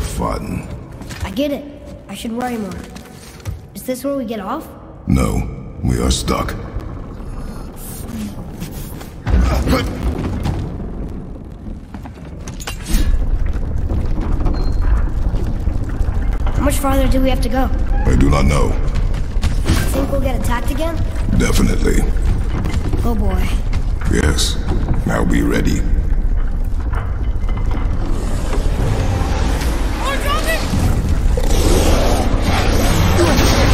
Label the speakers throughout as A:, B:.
A: for fun.
B: I get it. I should worry more. Is this where we get off?
A: No, we are stuck.
B: How much farther do we have to go?
A: I do not know.
B: Think we'll get attacked again?
A: Definitely.
B: Oh boy.
A: Yes. Now be ready.
B: Father,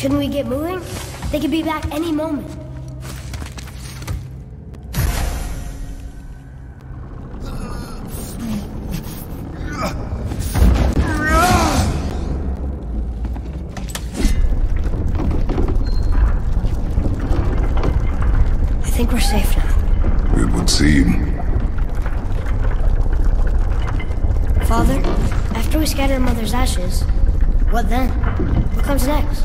B: Shouldn't we get moving? They could be back any moment. I think we're safe now.
A: It would seem.
B: Father, after we scatter Mother's ashes, what then? What comes next?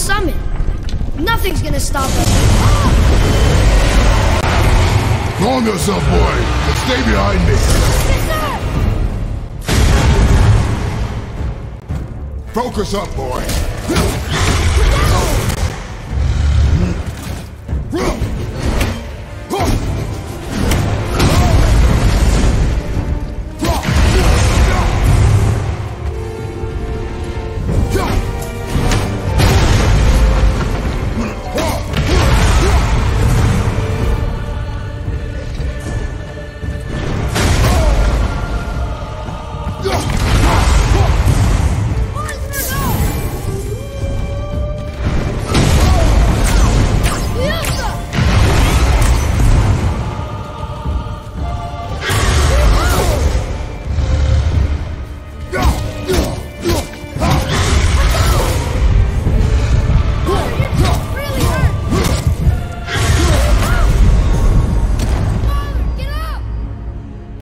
B: Summit. Nothing's gonna stop us.
C: Calm yourself, boy, stay behind me. Focus up, boy.